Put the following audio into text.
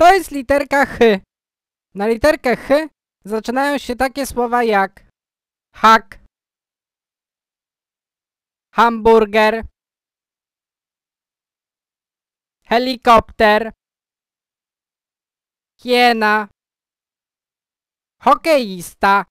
To jest literka H. Na literkę H zaczynają się takie słowa jak hak, hamburger, helikopter, hiena, hokeista,